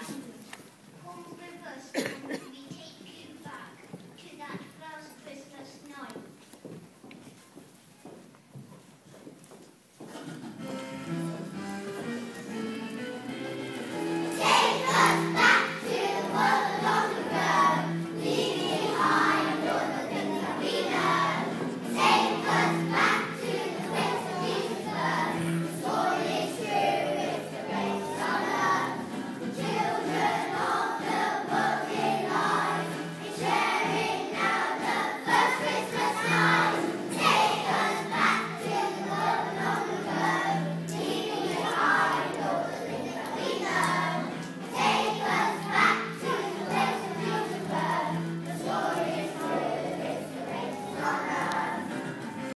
every